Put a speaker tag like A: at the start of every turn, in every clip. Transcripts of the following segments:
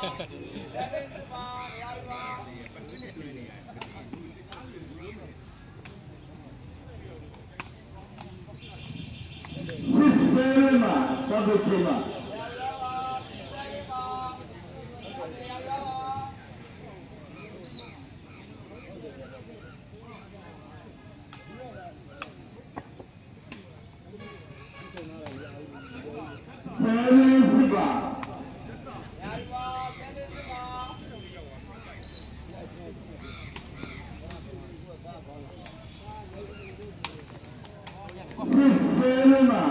A: စစ်မှာသတ်ဖို့မှာ ဆယ်လေးစစ်ပါစစ်ဆယ်လေးမှာ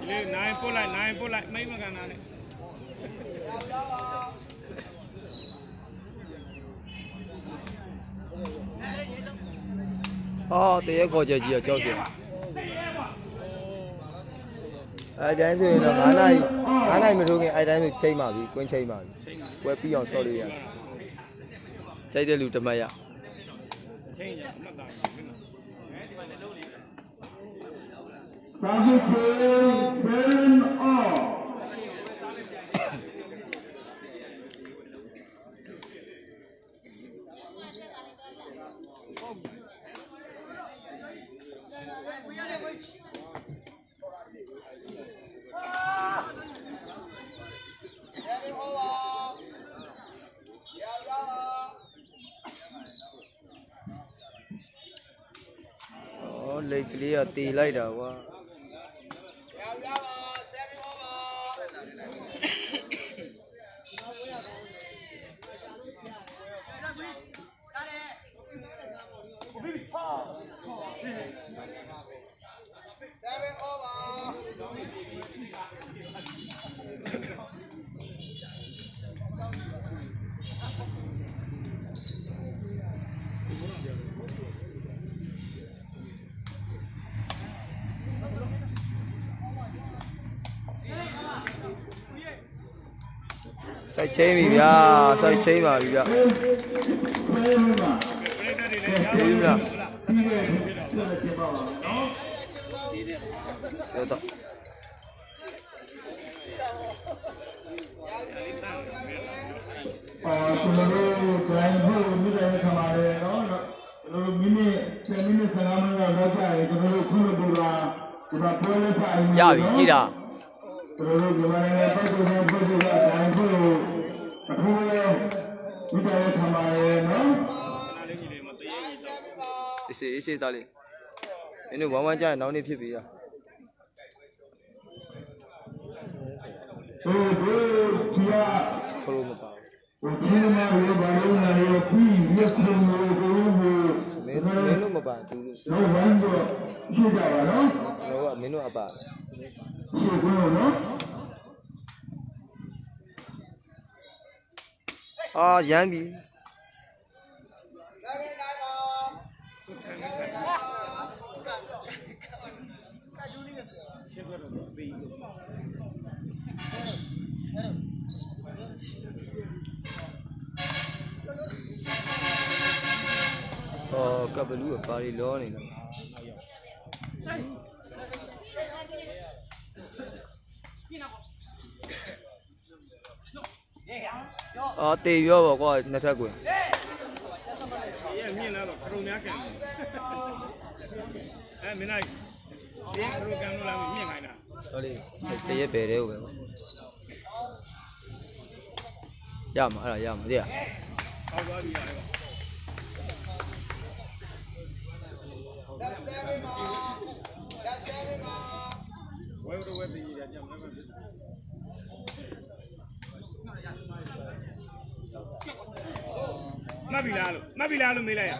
B: ဒီလေးနိုင်ပုတ်လိုက်နိုင်ပုတ်လိုက်မိမကန်တာနဲ့
C: ဟာတ ရက်ခေါ်ချက်ကြီးတော့ကြောက်စရာအဲတိုင်းဆိုရင်တော့9နာရီ9နာရီမထိုးခင်အဲတိုင်းဆိုချိန်ပါပြီကွင်းချိန်ပါပြီကွယ်ပြီးအောင်ဆော့လို့ရတယ်ကြိုက်တဲ့လူတစ်မတ်ရ
B: ချင်းရမှတ်တာ
A: သာသခေဘယ်အော်
C: ဩလိတ် ကလေးကတီလိုက်တာကွာ စိုက်ချင်းပြီဗျာစိုက်ချင်းပါပြီဗျာ
A: ဘယ်မှာ
B: ပြိတ္တတွေလည်းရောက်
C: ပြီးပြီလား
A: ပြီးတဲ့ဆက်လက်ပြပါမယ်နော်
C: ပြောတော့
A: အော်ကျွန်တော်တို့ drive ဖို့မြစ်တဲ့ခါမှာလေနော်ကျွန်တော်တို့မိနစ်10မိနစ်15မိနစ်လောက်ကြာရင်ကျွန်တော်တို့ခုလိုတူလာဒီမှာပွဲလေးဆိုင်
C: ရပြီကြည်တာ
A: ကျွန် တို့တို့ဒီမှာလည်းပုဂ္ဂိုလ်နဲ့ပုဂ္ဂိုလ်ကအတိုင်းကိုအခုလည်းဒီတော့ထမ
B: ရဲ့နော်
C: အစီအစီသားလေးအင်းတို့ဝမ်းဝမ်းကြရင်နောက်နေ့ဖြစ်ပြီရ
A: ဟိုဒီကြီးက
C: ဘလို့မပါ
A: ဘူးဒီမှာဝေဘာလုံးနဲ့ပြီးမြတ်ကုံကိုကို င်း
C: တို့မင်းတို့မပါသူတို့
A: တို့ဝမ်းတို့ရှိကြပါနော်
C: တို့ကမင်းတို့အပါ
A: ရှိခွင့်နော်
C: အာရမ်းပြီအဲ့တော့ ကပ်ဘလူးကပါရီလောနေတယ်အော်တေရောပေါ့ကွာနှစ်ထပ်ကွယ်
B: ဒီရဲ့မြင်လာတော့ခရုံများကန်အဲမင်းနိုင်ဒီခရုံကန်လို့လာမြင်ခိုင်းတာ
C: တော်လေးတရက်ပဲတဲ့ဟုတ်ပဲပေါ့ရမှာအဲ့ဒါရမှာတဲ့
B: ဟောက်သွားပြီရတယ်ပေါ့ဝဲဝဲဝဲပြည်ရကြမှာပဲ မတ်ပြီလားလို့မတ်ပြီလားလို့မေးလိုက်ရ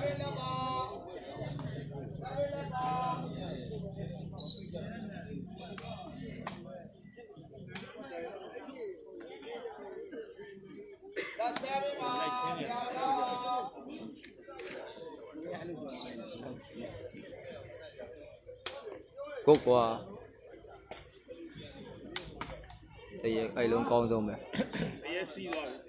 C: ကိုကွာ တရက်အဲ့လုံးကောင်းဆုံးပဲ
B: တရေစီသွားပြီ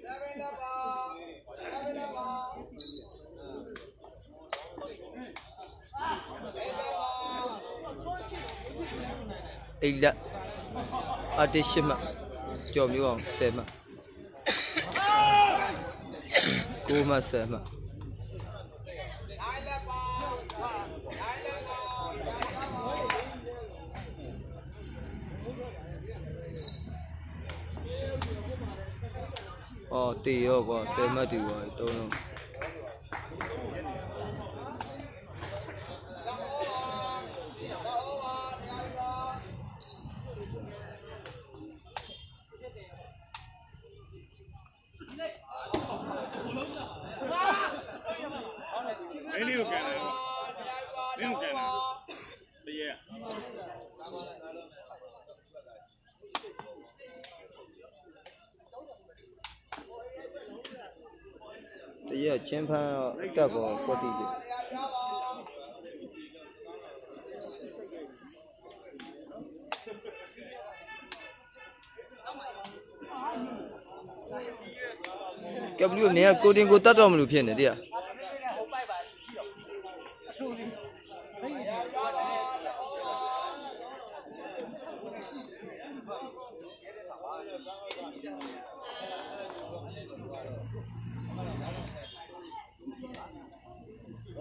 C: အိတ်လက်အတစ်ရှစ်မှတ်ကြော်မျိုးအောင်10မှတ်9မှတ်10မှ အော်တေရောကွာ10မှတ်တူပါတုံးလုံး
B: မင်းလေးကိုကန်တယ်မင်းကိုကန်တယ်တရေက
C: တ ရက်ချင်းဖန်းတော့တက်ပေါ်ကွက်တိကြီးကပလူနေကကိုတင်ကိုတတ်တော်မလို့ဖြစ်နေတရား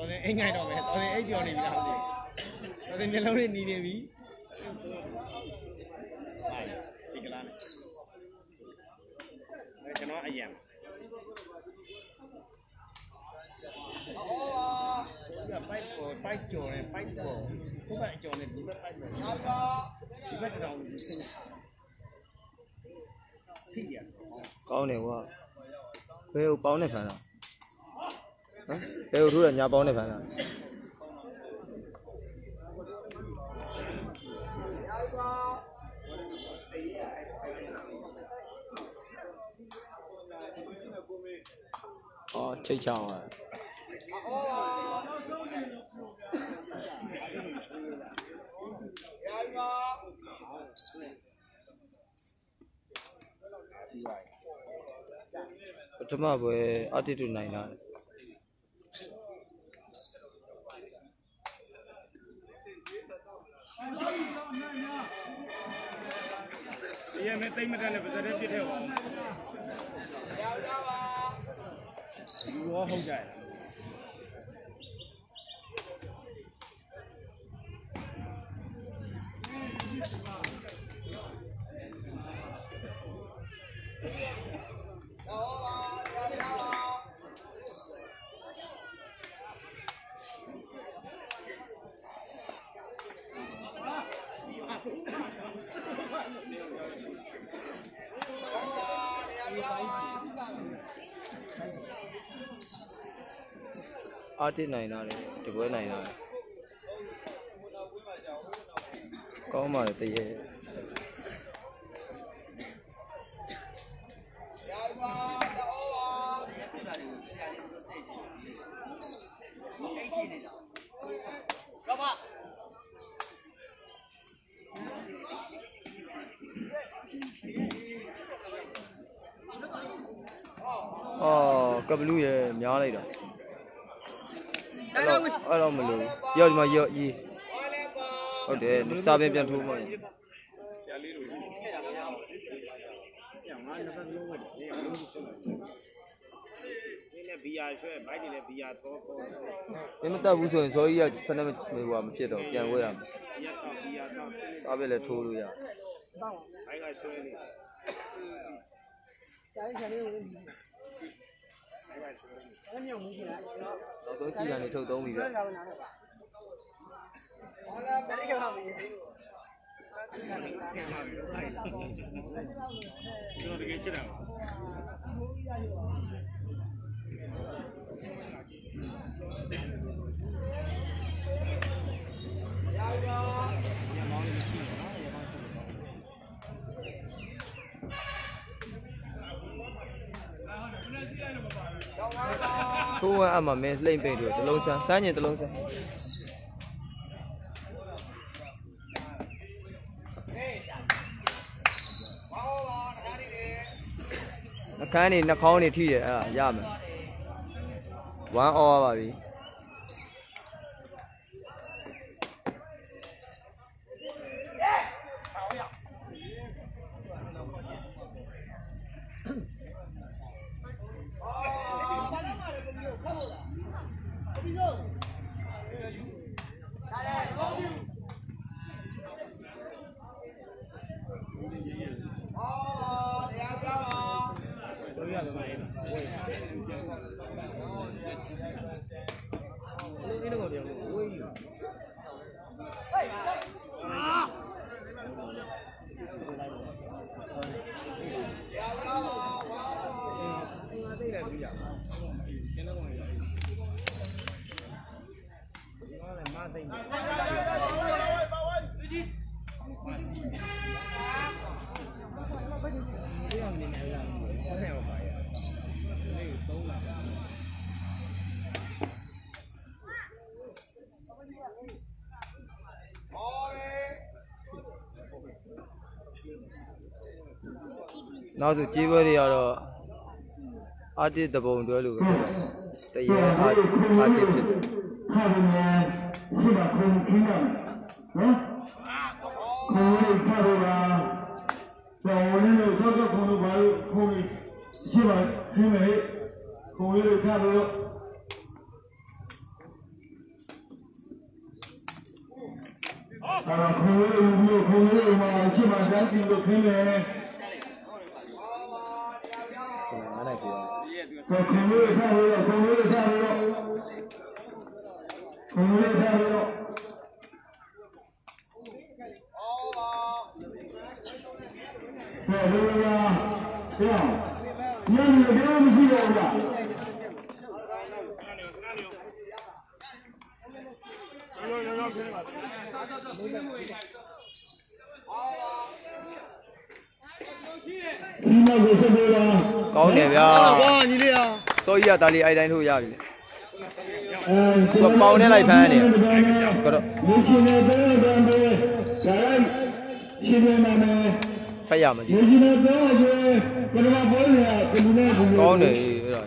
B: တော်တယ်အိမ်ငိုက်တော့မယ်တော်တယ်အိမ်ပြော်နေပြီလားဟုတ်တယ်တော်တယ်မျက်လုံးတွေနီးနေပြီဟာဒီကလားနဲ့အဲကျွန်တော်အယံဒီကပိုက်ပေါ်ပိုက်ကြော်နဲ့ပိုက်ပေါ်ခုဘက်အကြော်နဲ့ဒီဘက်ပိုက်ပေါ်ဒီဘက်တောင်ဒီစင်းထိရ
C: ကောင်းတယ်ကွာဘယ်ကိုပေါင်းနေဖန်တာ ဟမ်ဘယ်ကိုထိုးရညာပေါင်းနေဖန်တာအော်ချိတ်ချောင်းอ่ะပထမပွဲအတစ်တူနိုင်တာ
B: ဒီရမဲတိတ်မတက်နဲ့ပါဇက်တဲ့ပြစ်ထဲပါဘူးရောဟုတ်ကြရဲ့
C: အတစ်နိုင်တာလေတပွဲနိုင်တာလေကောင်းပါလေတရေအော်ကပလူရဲ့များလိုက်တာ အဲ့တော့အဲ့တော့မလို့ရောက်ဒီမှာရောက်ရေးဟုတ်တယ်စာပင်ပြန်ထိုးမှာ
B: ဆရာလေးတို့ကြီးခဲ့တာမရဘူး။ညငါနှစ်ပတ်လုံးဝတ်တယ်။ဒီအလုံးစုံတယ်။ဒီနဲ့ဘီယာဆွဲဘိုက်နေနဲ့ဘီယာတော့တော့
C: မင်းမတက်ဘူးဆိုရင်ဇော်ကြီးကဖက်နဲ့မဟိုဟာမဖြစ်တော့ပြန်ဝဲရမယ်
B: ဘီယာတော့ဘီယာတော့စင်းနေ
C: စာပင်လည်းထိုးလို့ရ
B: ဘိုက်ကဆွဲနေ။ဆရာကြီးဆရာလေးကိုဘိုက်ကဆွဲ နေ
C: နောက်ဆုံးကြည်ကနေထုတ်သုံးပြီဗျ
B: ကျွန်တော်တကယ်ချစ်တာပါ။
C: ထိုးဝမ်းအမှမင်းလှိမ့်ပိန်တို့တလုံးဆန်းစမ်းညင်တလုံးဆန်းနှကန်းနေနှာခေါင်းနေထိတယ်အဲ့ဒါရမယ်1 hour ပါပြီ
B: င်းတော့ပြောဝေးယူသိတယ်ပြီးရကျန်တော့ဝင်ရဒီကလည်းမသိနေဒီအောင်နေနေလာဆက်နေပါရလေးသုံးလာ
C: နောက်ဆိုကြေးပွဲတွေကတော့အာတစ်တပုံတွဲလို့ပြောတာတရေအာအာတစ်ဖြစ်တယ်
A: ဟာဘယ်လဲရှိပါခုန်ခင်းတော့နော်ခုန်လေးဖတ်တော့တာကျော်လေးလို့တော့ခုန်လို့ဘာလို့ခုန်လေးရှိပါခင်းမယ်ခုန်လေးလို့ဖတ်တော့အဲ့တော့ခွေးဦးမျိုးခွေး
C: ဦးမှာရှိမှ
A: တိုင်းစီလို့ခင်းတယ် 在岗位上奋斗，岗位上奋斗，岗位上奋斗，好啊！对对对，对！别我！ ဒီမှာကိုဆက်ပေးပါ
C: ကောင်းတယ်ဗျာ
D: ကွာညီလေးอ่ะ
C: စောကြီးကဒါလေးအိုက်တိုင်းထိုးရပြီလေ
A: အဲ
C: ပေါင်နဲ့လိုက်ဖမ်းနေကတော့
A: ဒီရှင်နေတဲ့တန်တွေဒါလိုက်ရှင်နေမှာမယ်
C: ဖက်ရမ
A: ဒီ
C: ကြီး
A: ရှင်နေတဲ့ကျေကနမပေါ်ရကဒီနေ့ဒီ
C: ကောင်းတယ်အဲ့ဒါ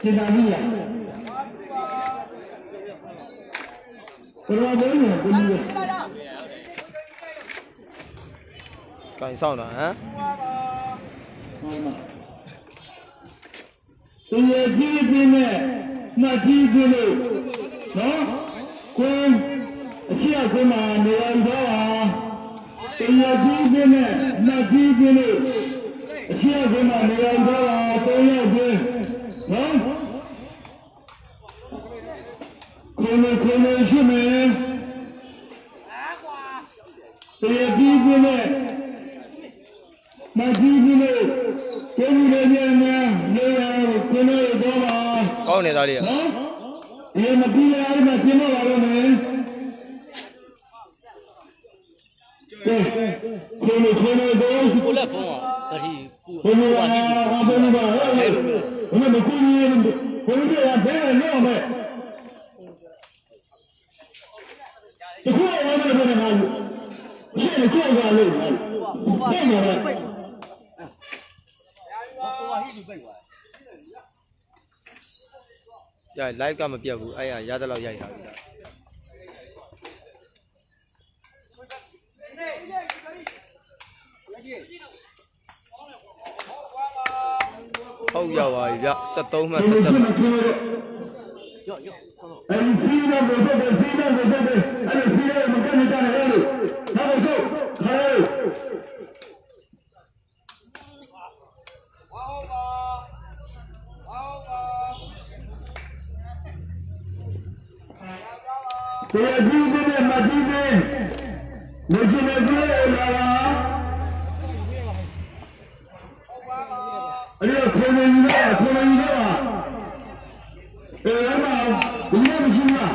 A: ရှင်နာကြီးလားကနမပေါ်ရဒီနေ့
C: ကင်ဆောင်တာဟမ်
A: သူရဲ့ကြီးပြင်းနဲ့နှက်ကြီးပြင်းလို့နော်ကိုအရှိအကွမှာနေရာတော့ဟာသူရဲ့ကြီးပြင်းနဲ့နှက်ကြီးပြင်းလို့အရှိအကွမှာနေရာတော့ဟာသုံးယောက်ပြင်းနော်ကိုယ်ကိုယ်ကိုရှိမယ်သူရဲ့ကြီးပြင်းနဲ့ နှက်ကြီးပြင်းလို့ကိုယ်ကိုယ်လည်းမြန်နေရာကိုယ်နဲ့တော့ပါ
C: ကောင်းတယ်သားလေးက
A: နော်ဒီမပြီးရအောင်မကျင်းတော့ပါတော့မယ်ကဲကိုလိုကိုလိုတော့
D: ကိုလက်ဖုန်းอ่ะတတိကို
A: ကိုလို
D: ကို
A: ပါ
D: ပါတိစု
A: ဟာဘယ်လိုပါဟဲ့ဘယ်လိုဘယ်လိုကိုလိုဘယ်လိုရဘယ်လိုလုပ်မယ်ဒီကိုရောမလို့ဘယ်လိုလဲရှင်းကြောက်ကြလို့ရှင်း နေတယ်
D: ကိုပါဟိဒီပိတ်သွား
C: ရ live ကမပြတ်ဘူးအဲ့ရရတဲ့လောက်ရိုက်တာပြီဒါဟုတ်ရောက်ပါပြီဗျ73မှတ်17မှတ်
D: ကြော့ကြော့ဆော
A: အဲ့ဒီစီးတော့ဘယ်ဆက်ပဲစီးတော့ဘယ်ဆက်ပဲအဲ့ဒီစီးတော့မကနေကြတယ်လို့နောက်ဆုံးခါလို့ တရားကြည့်တဲ့မကြည့်တဲ့လူချင်းတွေပြောလာတာအဲ့ဒီခေါင်းရင်းကခေါင်းရင်းကအဲအဲ့မှာဒီနေ့မရှိဘူး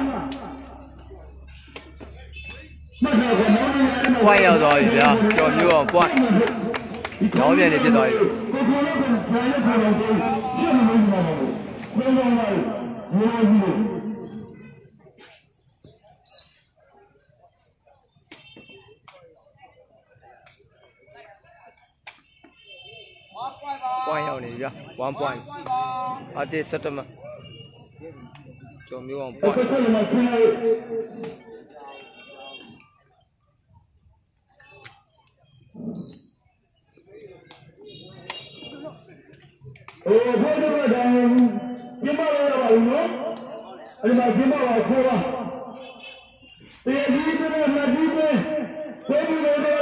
A: မတ်တော့မောင်းနေရတယ်
C: ပွိုင်းရောက်သွားပြီဗျာကျော်မျိုးအောင်ပွိုင်းရောင်းပြန်နေဖြစ်သွားပြီ
A: ကိုကိုလည်းပြန်ရခေါ်တော့ရှင်းနေမှာပါဘယ်လိုလဲရိုးရိုး
C: ပွို င်းရောက်နေပြီဗျာ1 point အတေး17မှတ်ကျော်မျိုးအောင်ပွိုင်း
A: ကိုယ်ကလည်းမဆင်းလိုက်โอ้ဘယ်တော့မှကျမလာရပါဘူးနော်အဲ့မှာကျမလာခေါ်ပါတေဒီကလည်းမဒီပဲသေဘူးလို့တော့ဘယ်လိုလဲနော်ကျေမေဆက်တယ်မှာလေတော့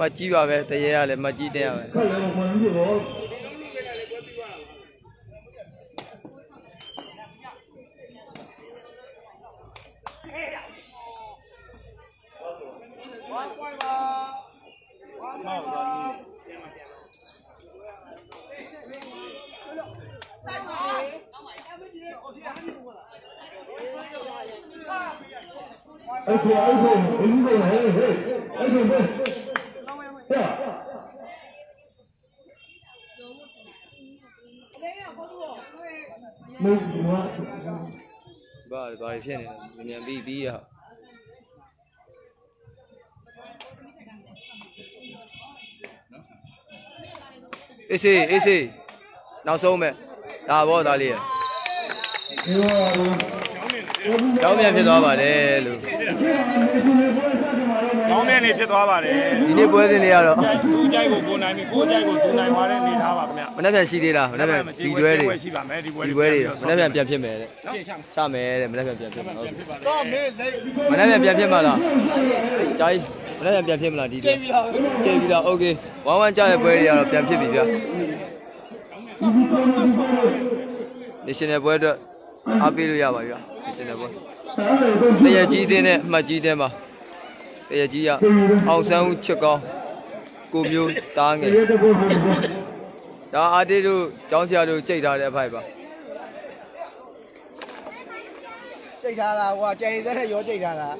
C: မကြီးပါပဲတရေရလည်းမကြီးတဲ့ရပဲ
A: 아이고 아이고 인생 아이고 아이고 뭐 야.
C: mấy gì nữa bà bà phiền này mình bị bị à. Ê xì ê xì. Nào sâu mẹ. À bố ta liền. Cháu mẹ
A: phải đó
C: bà đây luôn. န်ဖြစ်သွားပါတယ်လို့
B: ကောင်းမြတ်နေဖြစ်သွားပါတယ်
C: ဒီနေ့ပွဲစဉ်တွေကတော့
B: သူ့ကြိုက်ကိုကိုနိုင်ပြီကိုကြိုက်ကိုသူနိုင်သွားတဲ့အနေထားပါခင်ဗျ
C: မနေ့ပြန်ရှိသေးလားမနေ့ပြန်ဒီတွဲတွေ
B: ရှိပါမယ်ဒီပွဲ
C: ဒီပွဲတွေမနေ့ပြန်ပြန်ဖြစ်မယ်တဲ့ချမယ်တဲ့မနေ့ပြန်ပြန်ဖြစ်မှာဟုတ်ပြီ
D: တော့မင်းလိတ်
C: မနေ့ပြန်ပြန်ဖြစ်မှာလားဂျာကြီးမနေ့ပြန်ပြန်ဖြစ်မလားဒီချိန်ပြီလားချိန်ပြီလားโอเคဝမ်းဝမ်းကြတဲ့ပွဲတွေကတော့ပြန်ဖြစ်ပြီဗျာ national ပွဲအတွက်အားပေးလို့ရပါပြီဗျာ national ပွဲတရကြီးတင်းနဲ့အမှတ်ကြီးတင်းပါ တရကြီးကအောင်ဆန်းဦးချစ်ကောင်းကိုမျိုးတားငယ်ဒါအာတီတို့ကျောင်းဆရာတို့ကြိတ်ထားတဲ့အဖိုက်ပါ
D: ကြိတ်ထားတာကွာကြိတ်စက်နဲ့ရောကြိတ်ထားတာ